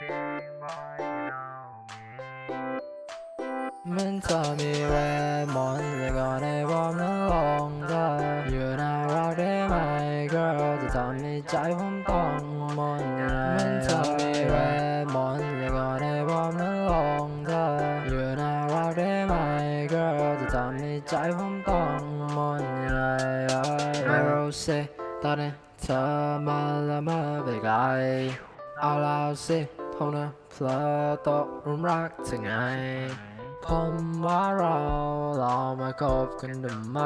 มันจะมีเวทมนต์แต่ก่อนในผมนั้นลองเธออยู่น่ารักได้ไหม girl จะทำให้ใจผมต้องมนต์มันจะมีเวทมนต์แต่ก่อนในผมนั้นลองเธออยู่น่ารักได้ไห้องมนต์ไม่รู้สิตอนนี้เธอมาเพลอตกหลุมรักเธอไง ผมว่าเราลองมาคบกันดูไหม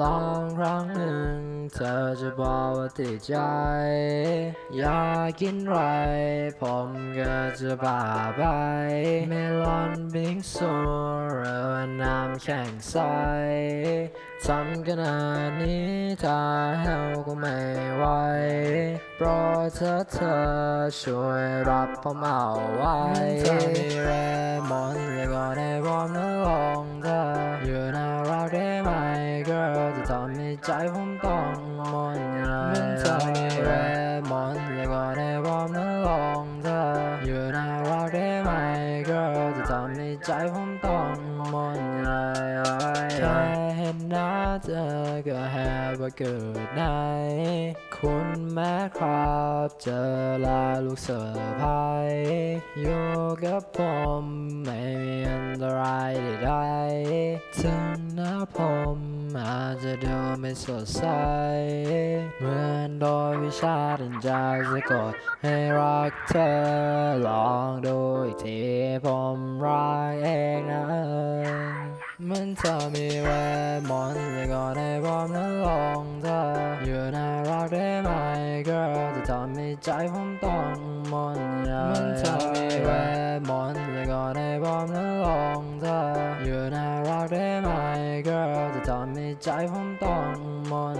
ลองครั้งหนึ่ง เธอจะบอกว่าติดใจ อยากกินไร ผมก็จะพาไป เมลอนบิงซูหรือว่าน้ำแข็งใสทำกันนาดนี้ถ้าเฮาก็ไม่ไหว โปรดเธอเธอช่วยรับผมเอาไว้เธอมีแรงมนต์เรียกว่าในผมนั้นลองเธออยู่น่ารักได้ไหม girl จะทำให้ใจผมต้องมนต์มันเธอมีแรงมนต์เรียกว่าในผมนั้นลองเธออยู่น่ารักได้ไหม girl จะทำให้ใจผมต้องมนเห็นหน้า เธอก็แฮปว่าเกิดไหนคุณแม่ครับ เจอลาลูกเสือพายอยู่กับผมไม่มีอันตรายใดๆถึงหน้าผมอาจจะดูไม่สดใส เหมือนโดยวิชาดินใจสะกดให้รักเธอลองดูอีกทีผมรักเองนะเอย มันจะมีแวทมนต์แต่ก่อนให้ผมนั้นลองเธออยู่น่ารักได้ไหม girl จะทำให้ใจผมต้องมนมันจะมีแวทมนต์แต่ก่อนให้ผมนั้นลองเธออยู่น่ารักได้ไหม girl จะทำให้ใจผมต้องมน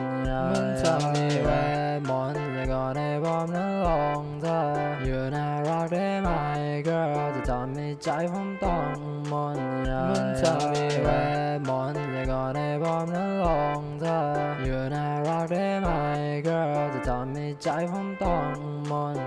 มันจะมีแวทมนต์แต่ก่อนให้ผมนั้นลองเธออยู่น่ารักได้ ทำให้ใจผมต้องมนต์มันจะมีแวทมนแต่ก่อนให้ผมนั้นลองเธออยู่น่ารักได้ไหม girl จะทำให้ใจผมต้องมน